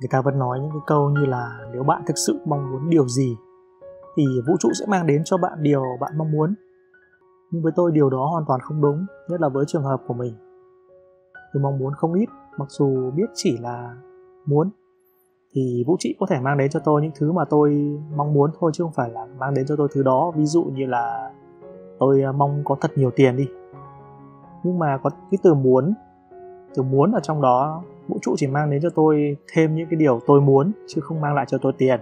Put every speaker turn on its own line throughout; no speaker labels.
người ta vẫn nói những cái câu như là nếu bạn thực sự mong muốn điều gì thì vũ trụ sẽ mang đến cho bạn điều bạn mong muốn. Nhưng với tôi điều đó hoàn toàn không đúng, nhất là với trường hợp của mình. Tôi mong muốn không ít, mặc dù biết chỉ là muốn, thì vũ trụ có thể mang đến cho tôi những thứ mà tôi mong muốn thôi chứ không phải là mang đến cho tôi thứ đó. Ví dụ như là tôi à, mong có thật nhiều tiền đi. Nhưng mà có cái từ muốn từ muốn ở trong đó vũ trụ chỉ mang đến cho tôi thêm những cái điều tôi muốn, chứ không mang lại cho tôi tiền.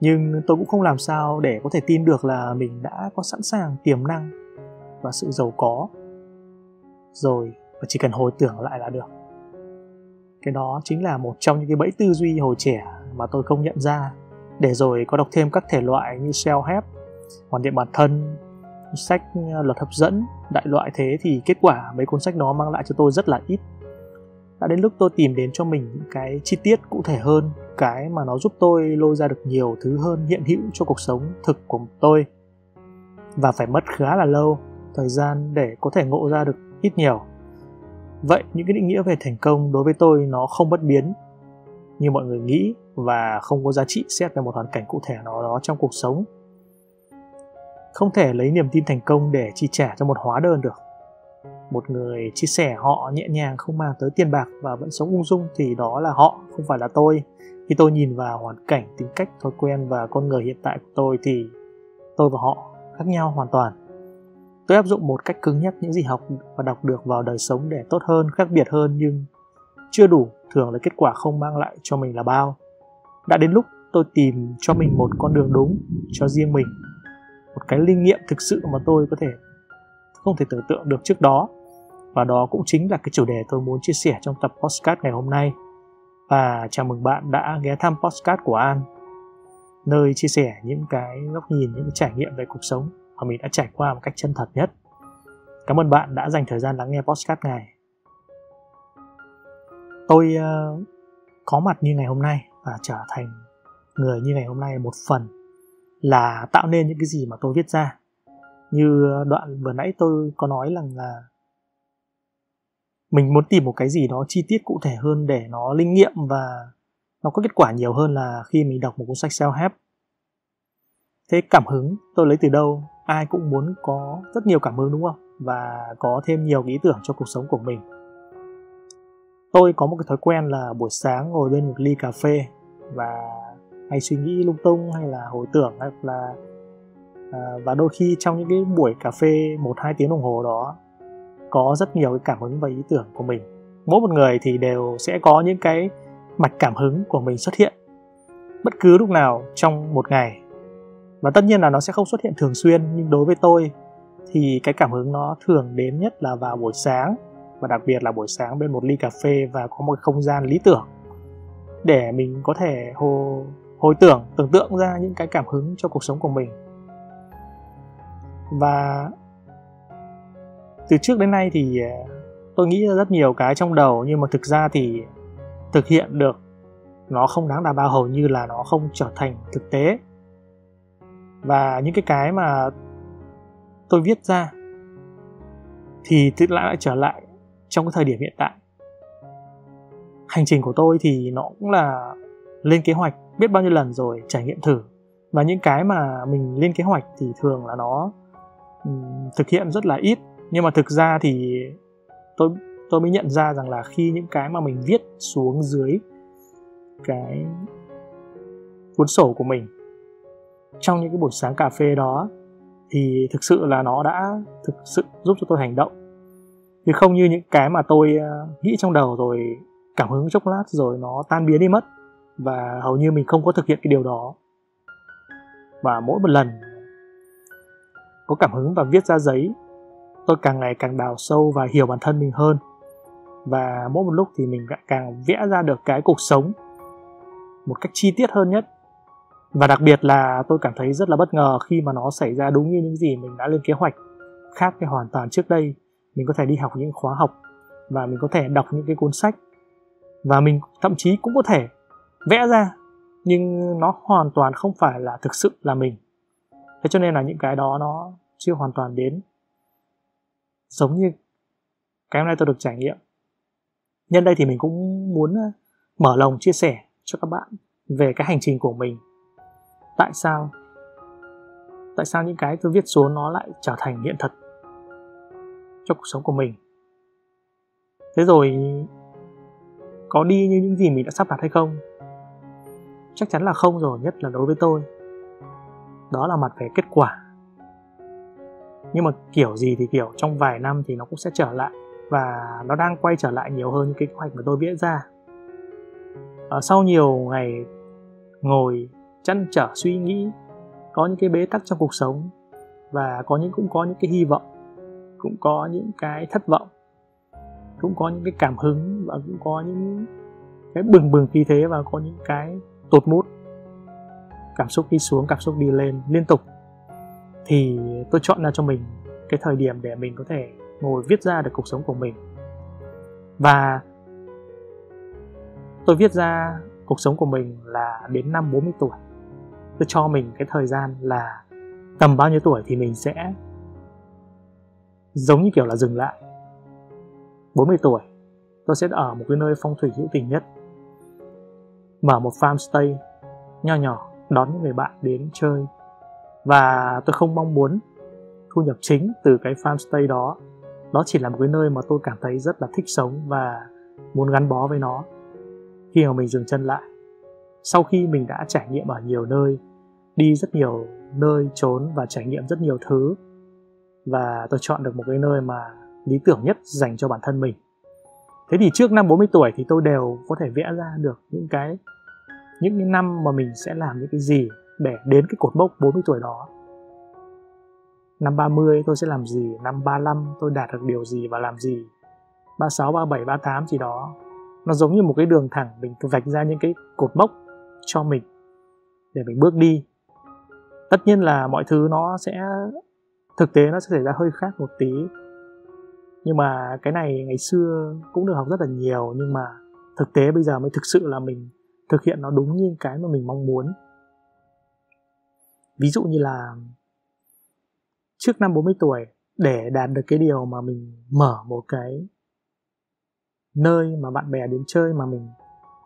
Nhưng tôi cũng không làm sao để có thể tin được là mình đã có sẵn sàng, tiềm năng và sự giàu có. Rồi, và chỉ cần hồi tưởng lại là được. Cái đó chính là một trong những cái bẫy tư duy hồi trẻ mà tôi không nhận ra. Để rồi có đọc thêm các thể loại như self help hoàn thiện bản thân sách ờ, luật hấp dẫn, đại loại thế thì kết quả mấy cuốn sách đó mang lại cho tôi rất là ít đã đến lúc tôi tìm đến cho mình những cái chi tiết cụ thể hơn, cái mà nó giúp tôi lôi ra được nhiều thứ hơn hiện hữu cho cuộc sống thực của tôi. Và phải mất khá là lâu, thời gian để có thể ngộ ra được ít nhiều. Vậy những cái định nghĩa về thành công đối với tôi nó không bất biến. Như mọi người nghĩ và không có giá trị xét về một hoàn cảnh cụ thể nào đó trong cuộc sống. Không thể lấy niềm tin thành công để chi trả cho một hóa đơn được một người chia sẻ họ nhẹ nhàng không mang tới tiền bạc và vẫn sống ung dung thì đó là họ, không phải là tôi. Khi tôi nhìn vào hoàn cảnh, tính cách, thói quen và con người hiện tại của tôi thì tôi và họ khác nhau hoàn toàn. Tôi áp dụng một cách cứng nhắc những gì học và đọc được vào đời sống để tốt hơn, khác biệt hơn nhưng chưa đủ thường là kết quả không mang lại cho mình là bao. Đã đến lúc tôi tìm cho mình một con đường đúng cho riêng mình, một cái linh nghiệm thực sự mà tôi có thể không thể tưởng tượng được trước đó và đó cũng chính là cái chủ đề tôi muốn chia sẻ trong tập podcast ngày hôm nay. Và chào mừng bạn đã ghé thăm podcast của An nơi chia sẻ những cái góc nhìn những cái trải nghiệm về cuộc sống mà mình đã trải qua một cách chân thật nhất. Cảm ơn bạn đã dành thời gian lắng nghe podcast này. Tôi uh, có mặt như ngày hôm nay và trở thành người như ngày hôm nay một phần là tạo nên những cái gì mà tôi viết ra. Như đoạn vừa nãy tôi có nói rằng là mình muốn tìm một cái gì đó chi tiết cụ thể hơn để nó linh nghiệm và nó có kết quả nhiều hơn là khi mình đọc một cuốn sách self help thế cảm hứng tôi lấy từ đâu? Ai cũng muốn có rất nhiều cảm hứng đúng không? Và có thêm nhiều ý tưởng cho cuộc sống của mình. Tôi có một cái thói quen là buổi sáng ngồi bên một ly cà phê và hay suy nghĩ lung tung hay là hồi tưởng hay là à, và đôi khi trong những cái buổi cà phê một hai tiếng đồng hồ đó có rất nhiều cái cảm hứng và ý tưởng của mình. Mỗi một người thì đều sẽ có những cái mạch cảm hứng của mình xuất hiện bất cứ lúc nào trong một ngày. Và tất nhiên là nó sẽ không xuất hiện thường xuyên, nhưng đối với tôi thì cái cảm hứng nó thường đến nhất là vào buổi sáng, và đặc biệt là buổi sáng bên một ly cà phê và có một không gian lý tưởng để mình có thể hồ hồi tưởng tưởng tượng ra những cái cảm hứng cho cuộc sống của mình. Và từ trước đến nay thì ờ, tôi nghĩ ra rất nhiều cái trong đầu nhưng mà thực ra thì thực hiện được nó không đáng là bao hầu như là nó không trở thành thực tế. Và những cái cái mà tôi viết ra thì tự lại lại trở lại trong cái thời điểm hiện tại. Hành trình của tôi thì nó cũng là lên kế hoạch biết bao nhiêu lần rồi trải nghiệm thử. Và những cái mà mình lên kế hoạch thì thường là nó um, thực hiện rất là ít nhưng mà thực ra thì tôi tôi mới nhận ra rằng là khi những cái mà mình viết xuống dưới cái cuốn sổ của mình, trong những cái buổi sáng cà phê đó, thì thực sự là nó đã thực sự giúp cho tôi hành động. Chứ không như những cái mà tôi ờ, nghĩ trong đầu rồi cảm hứng chốc lát rồi nó tan biến đi mất và hầu như mình không có thực hiện cái điều đó. Và mỗi một lần có cảm hứng và viết ra giấy tôi càng ngày càng đào sâu và hiểu bản thân mình hơn. Và mỗi một lúc thì mình càng vẽ ra được cái cuộc sống một cách chi tiết hơn nhất. Và đặc biệt là tôi cảm thấy rất là bất ngờ khi mà nó xảy ra đúng như những gì mình đã lên kế hoạch. Khác với hoàn toàn trước đây, mình có thể đi học những khóa học và mình có thể đọc những cái cuốn sách. Và mình thậm chí cũng có thể vẽ ra, nhưng nó hoàn toàn không phải là thực sự là mình. Thế cho nên là những cái đó nó chưa hoàn toàn đến giống như cái hôm nay tôi được trải nghiệm. Nhân đây thì mình cũng muốn ờ, mở lòng chia sẻ cho các bạn về cái hành trình của mình. Tại sao tại sao những cái tôi viết xuống nó lại trở thành hiện thực cho cuộc sống của mình? Thế rồi, có đi như những gì mình đã sắp đặt hay không? Chắc chắn là không rồi, nhất là đối với tôi. Đó là mặt về kết quả nhưng mà kiểu gì thì kiểu trong vài năm thì nó cũng sẽ trở lại và nó đang quay trở lại nhiều hơn những cái kế hoạch mà tôi viết ra. Ở sau nhiều ngày ngồi chăn trở suy nghĩ, có những cái bế tắc trong cuộc sống và có những, cũng có những cái hy vọng, cũng có những cái thất vọng, cũng có những cái cảm hứng và cũng có những cái bừng bừng khí thế và có những cái tột mút cảm xúc đi xuống, cảm xúc đi lên liên tục thì tôi chọn ra cho mình cái thời điểm để mình có thể ngồi viết ra được cuộc sống của mình. Và tôi viết ra cuộc sống của mình là đến năm 40 tuổi. Tôi cho mình cái thời gian là tầm bao nhiêu tuổi thì mình sẽ giống như kiểu là dừng lại. 40 tuổi, tôi sẽ ở một cái nơi phong thủy hữu tình nhất. Mở một farm stay nho nhỏ, đón những người bạn đến chơi và tôi không mong muốn thu nhập chính từ cái farm stay đó. Đó chỉ là một cái nơi mà tôi cảm thấy rất là thích sống và muốn gắn bó với nó. Khi mà mình dừng chân lại, sau khi mình đã trải nghiệm ở nhiều nơi, đi rất nhiều nơi trốn và trải nghiệm rất nhiều thứ, và tôi chọn được một cái nơi mà lý tưởng nhất dành cho bản thân mình. Thế thì trước năm 40 tuổi thì tôi đều có thể vẽ ra được những cái những cái năm mà mình sẽ làm những cái gì để đến cái cột mốc 40 tuổi đó. Năm 30 tôi sẽ làm gì? Năm 35 tôi đạt được điều gì và làm gì? 36, 37, 38 gì đó. Nó giống như một cái đường thẳng mình vạch ra những cái cột mốc cho mình để mình bước đi. Tất nhiên là mọi thứ nó sẽ thực tế nó sẽ xảy ra hơi khác một tí. Nhưng mà cái này ngày xưa cũng được học rất là nhiều nhưng mà thực tế bây giờ mới thực sự là mình thực hiện nó đúng như cái mà mình mong muốn ví dụ như là trước năm 40 tuổi, để đạt được cái điều mà mình mở một cái nơi mà bạn bè đến chơi mà mình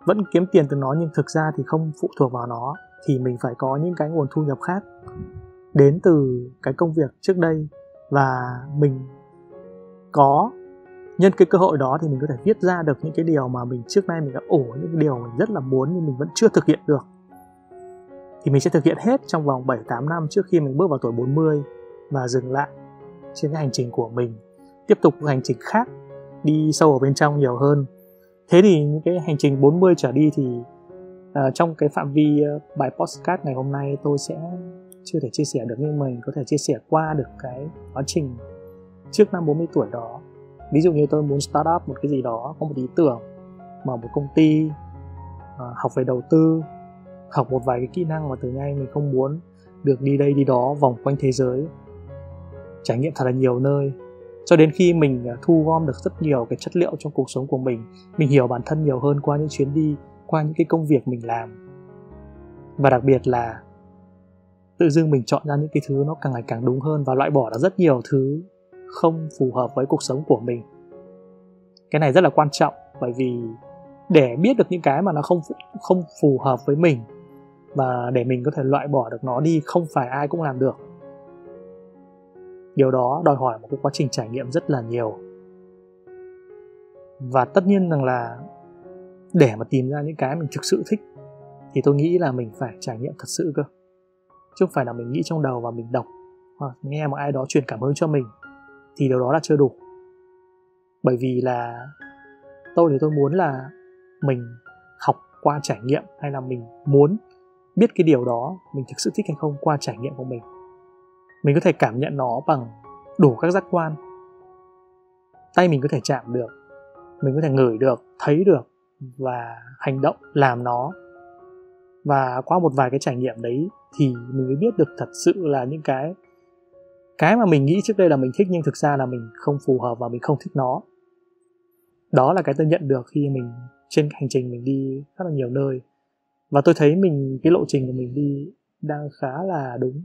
vẫn kiếm tiền từ nó nhưng thực ra thì không phụ thuộc vào nó, thì mình phải có những cái nguồn thu nhập khác đến từ cái công việc trước đây. Và mình có nhân cái cơ hội đó thì mình có thể viết ra được những cái điều mà mình trước nay mình đã ổ những cái điều mình rất là muốn nhưng mình vẫn chưa thực hiện được thì mình sẽ thực hiện hết trong vòng 7 8 năm trước khi mình bước vào tuổi 40 và dừng lại trên cái hành trình của mình. Tiếp tục một hành trình khác đi sâu ở bên trong nhiều hơn. Thế thì những cái hành trình 40 trở đi thì uh, trong cái phạm vi uh, bài podcast ngày hôm nay tôi sẽ chưa thể chia sẻ được nhưng mình có thể chia sẻ qua được cái quá trình trước năm 40 tuổi đó. Ví dụ như tôi muốn start up một cái gì đó có một ý tưởng mở một công ty uh, học về đầu tư học một vài cái kỹ năng mà từ nay mình không muốn được đi đây đi đó vòng quanh thế giới. Trải nghiệm thật là nhiều nơi. Cho đến khi mình à, thu gom được rất nhiều cái chất liệu trong cuộc sống của mình mình hiểu bản thân nhiều hơn qua những chuyến đi, qua những cái công việc mình làm. Và đặc biệt là tự dưng mình chọn ra những cái thứ nó càng ngày càng đúng hơn và loại bỏ được rất nhiều thứ không phù hợp với cuộc sống của mình. Cái này rất là quan trọng bởi vì để biết được những cái mà nó không không phù hợp với mình và để mình có thể loại bỏ được nó đi, không phải ai cũng làm được. Điều đó đòi hỏi một cái quá trình trải nghiệm rất là nhiều. Và tất nhiên rằng là để mà tìm ra những cái mình thực sự thích, thì tôi nghĩ là mình phải trải nghiệm thật sự cơ. Chứ không phải là mình nghĩ trong đầu và mình đọc, hoặc nghe một ai đó truyền cảm hứng cho mình, thì điều đó là chưa đủ. Bởi vì là tôi thì tôi muốn là mình học qua trải nghiệm, hay là mình muốn biết cái điều đó, mình thực sự thích hay không qua trải nghiệm của mình. Mình có thể cảm nhận nó bằng đủ các giác quan. Tay mình có thể chạm được, mình có thể ngửi được, thấy được và hành động, làm nó. Và qua một vài cái trải nghiệm đấy thì mình mới biết được thật sự là những cái cái mà mình nghĩ trước đây là mình thích nhưng thực ra là mình không phù hợp và mình không thích nó. Đó là cái tôi nhận được khi mình trên hành trình mình đi rất là nhiều nơi và tôi thấy mình, cái lộ trình của mình đi đang khá là đúng.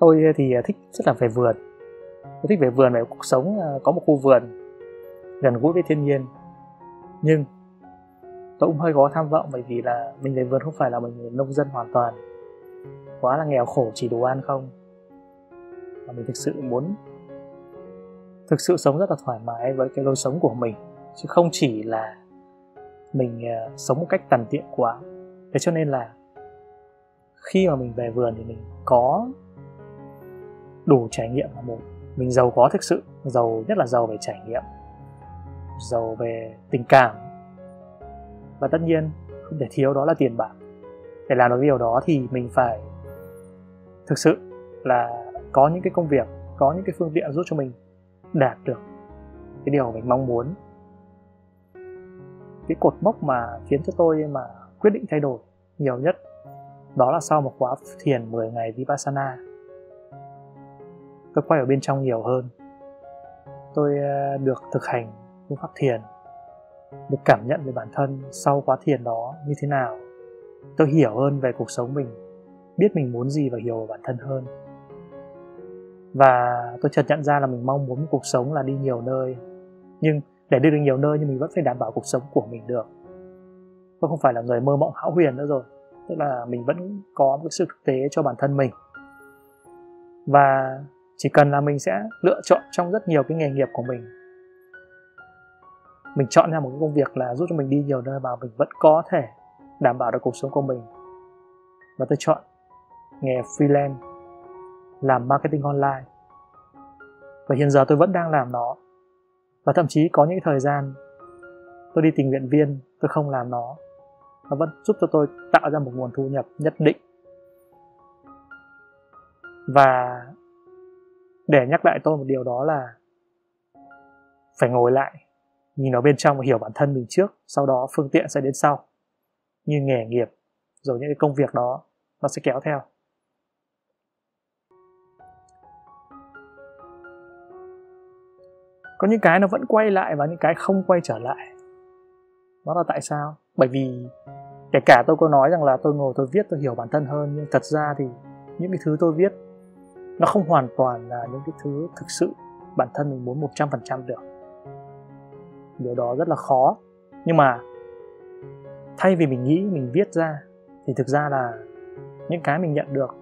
Tôi thì à, thích rất là về vườn. Tôi thích về vườn về cuộc sống à, có một khu vườn gần gũi với thiên nhiên. Nhưng tôi cũng hơi có tham vọng bởi vì là mình về vườn không phải là mình nông dân hoàn toàn quá là nghèo khổ chỉ đủ ăn không? Mà mình thực sự muốn thực sự sống rất là thoải mái với cái lối sống của mình chứ không chỉ là mình uh, sống một cách tằn tiện quá. Thế cho nên là khi mà mình về vườn thì mình có đủ trải nghiệm là một mình giàu có thực sự giàu nhất là giàu về trải nghiệm giàu về tình cảm. Và tất nhiên không thể thiếu đó là tiền bạc. Để làm được điều đó thì mình phải thực sự là có những cái công việc, có những cái phương tiện giúp cho mình đạt được cái điều mình mong muốn. Cái cột mốc mà khiến cho tôi mà quyết định thay đổi nhiều nhất đó là sau một khóa thiền 10 ngày Vipassana. Tôi quay ở bên trong nhiều hơn. Tôi ờ, được thực hành phương pháp thiền. Được cảm nhận về bản thân sau khóa thiền đó như thế nào. Tôi hiểu hơn về cuộc sống mình biết mình muốn gì và hiểu bản thân hơn. Và tôi chợt nhận ra là mình mong muốn cuộc sống là đi nhiều nơi, nhưng để đi được nhiều nơi nhưng mình vẫn phải đảm bảo cuộc sống của mình được. Tôi không phải là người mơ mộng hão huyền nữa rồi, tức là mình vẫn có một sự thực tế cho bản thân mình. Và chỉ cần là mình sẽ lựa chọn trong rất nhiều cái nghề nghiệp của mình. Mình chọn ra một cái công việc là giúp cho mình đi nhiều nơi mà mình vẫn có thể đảm bảo được cuộc sống của mình. Và tôi chọn nghề freelance, làm marketing online. Và hiện giờ tôi vẫn đang làm nó. Và thậm chí có những thời gian tôi đi tình nguyện viên, tôi không làm nó. Nó vẫn giúp cho tôi tạo ra một nguồn thu nhập nhất định. Và để nhắc lại tôi một điều đó là phải ngồi lại, nhìn vào bên trong và hiểu bản thân mình trước, sau đó phương tiện sẽ đến sau. Như nghề nghiệp, rồi những cái công việc đó, nó sẽ kéo theo. Có những cái nó vẫn quay lại và những cái không quay trở lại. Đó là tại sao? Bởi vì kể cả tôi có nói rằng là tôi ngồi, tôi viết, tôi hiểu bản thân hơn, nhưng thật ra thì những cái thứ tôi viết, nó không hoàn toàn là những cái thứ thực sự bản thân mình muốn 100% được. Điều đó rất là khó. Nhưng mà thay vì mình nghĩ, mình viết ra, thì thực ra là những cái mình nhận được,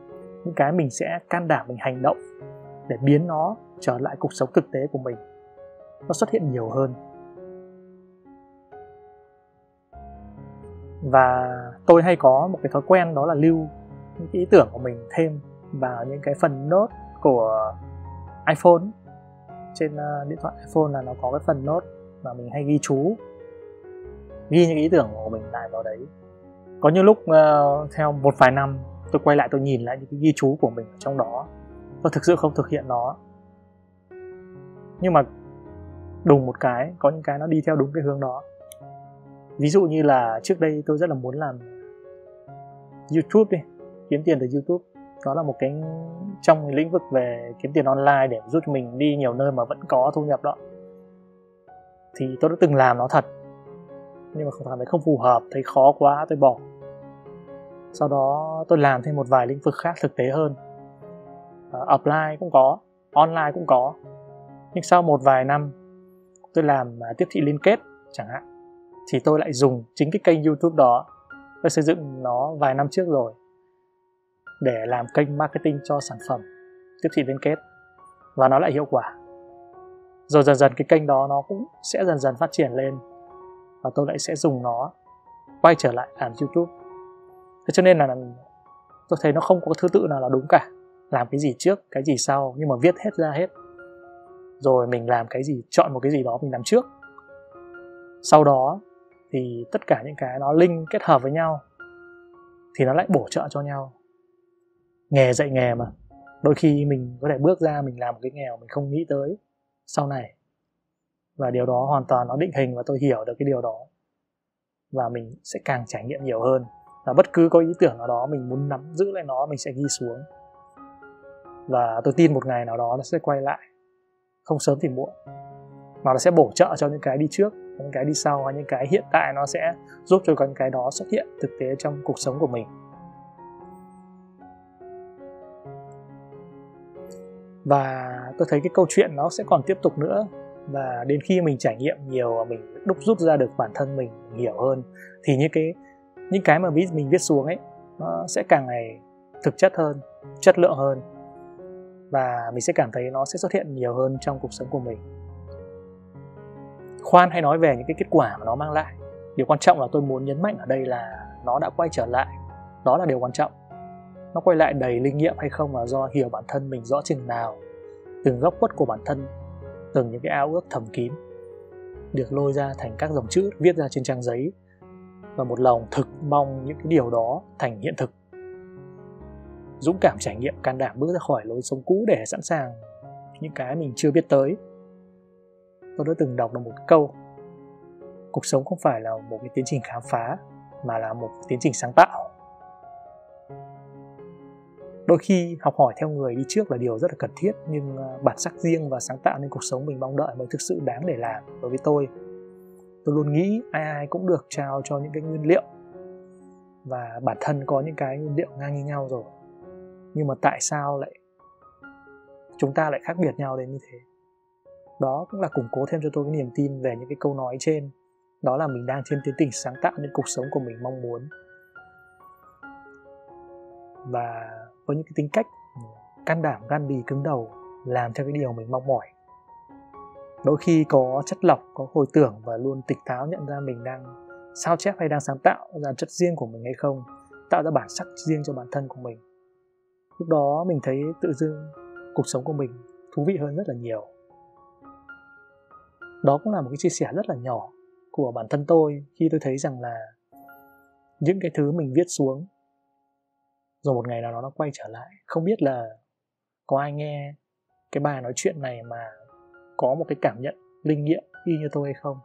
những cái mình sẽ can đảm, mình hành động để biến nó trở lại cuộc sống thực tế của mình nó xuất hiện nhiều hơn. Và tôi hay có một cái thói quen đó là lưu những cái ý tưởng của mình thêm vào những cái phần nốt của iPhone. Trên ờ, điện thoại iPhone là nó có cái phần nốt mà mình hay ghi chú ghi những ý tưởng của mình lại vào đấy. Có những lúc uh, theo một vài năm tôi quay lại tôi nhìn lại những cái ghi chú của mình trong đó. Tôi thực sự không thực hiện nó. Nhưng mà đùng một cái có những cái nó đi theo đúng cái hướng đó. Ví dụ như là trước đây tôi rất là muốn làm youtube đi kiếm tiền từ youtube. Đó là một cái trong cái lĩnh vực về kiếm tiền online để giúp cho mình đi nhiều nơi mà vẫn có thu nhập đó. Thì tôi đã từng làm nó thật nhưng mà cảm thấy không phù hợp thấy khó quá tôi bỏ. Sau đó tôi làm thêm một vài lĩnh vực khác thực tế hơn. Uh, offline cũng có online cũng có. Nhưng sau một vài năm tôi làm à, tiếp thị liên kết chẳng hạn, thì tôi lại dùng chính cái kênh youtube đó. Tôi xây dựng nó vài năm trước rồi để làm kênh marketing cho sản phẩm tiếp thị liên kết và nó lại hiệu quả. Rồi dần dần cái kênh đó nó cũng sẽ dần dần phát triển lên và tôi lại sẽ dùng nó quay trở lại làm youtube. Thế cho nên là, tôi thấy nó không có thứ tự nào là đúng cả. Làm cái gì trước, cái gì sau, nhưng mà viết hết ra hết rồi mình làm cái gì, chọn một cái gì đó mình làm trước. Sau đó thì tất cả những cái nó linh kết hợp với nhau thì nó lại bổ trợ cho nhau. Nghề dạy nghề mà. Đôi khi mình có thể bước ra mình làm một cái nghề mà mình không nghĩ tới sau này. Và điều đó hoàn toàn nó định hình và tôi hiểu được cái điều đó. Và mình sẽ càng trải nghiệm nhiều hơn. Và bất cứ có ý tưởng nào đó mình muốn nắm giữ lại nó, mình sẽ ghi xuống. Và tôi tin một ngày nào đó nó sẽ quay lại không sớm thì muộn. Mà nó sẽ bổ trợ cho những cái đi trước, những cái đi sau, và những cái hiện tại nó sẽ giúp cho những cái đó xuất hiện thực tế trong cuộc sống của mình. Và tôi thấy cái câu chuyện nó sẽ còn tiếp tục nữa, và đến khi mình trải nghiệm nhiều và mình đúc rút ra được bản thân mình hiểu hơn, thì những cái những cái mà viết mình viết xuống ấy, nó sẽ càng ngày thực chất hơn, chất lượng hơn và mình sẽ cảm thấy nó sẽ xuất hiện nhiều hơn trong cuộc sống của mình. Khoan hay nói về những cái kết quả mà nó mang lại. Điều quan trọng là tôi muốn nhấn mạnh ở đây là nó đã quay trở lại. Đó là điều quan trọng. Nó quay lại đầy linh nghiệm hay không là do hiểu bản thân mình rõ chừng nào, từng góc khuất của bản thân, từng những cái ao ước thầm kín được lôi ra thành các dòng chữ viết ra trên trang giấy. Và một lòng thực mong những cái điều đó thành hiện thực dũng cảm trải nghiệm, can đảm bước ra khỏi lối sống cũ để sẵn sàng những cái mình chưa biết tới. Tôi đã từng đọc được một câu, cuộc sống không phải là một cái tiến trình khám phá, mà là một tiến trình sáng tạo. Đôi khi học hỏi theo người đi trước là điều rất là cần thiết, nhưng à, bản sắc riêng và sáng tạo nên cuộc sống mình mong đợi mới thực sự đáng để làm đối với tôi. Tôi luôn nghĩ ai ai cũng được trao cho những cái nguyên liệu và bản thân có những cái nguyên liệu ngang như nhau rồi nhưng mà tại sao lại chúng ta lại khác biệt nhau đến như thế? Đó cũng là củng cố thêm cho tôi cái niềm tin về những cái câu nói trên. Đó là mình đang trên tiến trình sáng tạo những cuộc sống của mình mong muốn. Và với những cái tính cách ừ, can đảm, gan bì, cứng đầu làm theo cái điều mình mong mỏi. Đôi khi có chất lọc, có hồi tưởng và luôn tỉnh táo nhận ra mình đang sao chép hay đang sáng tạo ra chất riêng của mình hay không, tạo ra bản sắc riêng cho bản thân của mình lúc đó mình thấy tự dưng cuộc sống của mình thú vị hơn rất là nhiều. Đó cũng là một cái chia sẻ rất là nhỏ của bản thân tôi khi tôi thấy rằng là những cái thứ mình viết xuống, rồi một ngày nào đó nó quay trở lại. Không biết là có ai nghe cái bài nói chuyện này mà có một cái cảm nhận linh nghiệm y như tôi hay không?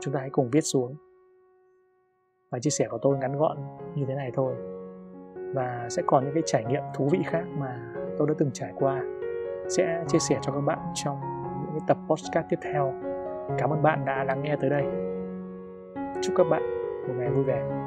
Chúng ta hãy cùng viết xuống. Và chia sẻ của tôi ngắn gọn như thế này thôi và sẽ còn những cái trải nghiệm thú vị khác mà tôi đã từng trải qua. Sẽ chia sẻ cho các bạn trong những cái tập podcast tiếp theo. Cảm ơn bạn đã lắng nghe tới đây. Chúc các bạn một ngày vui vẻ.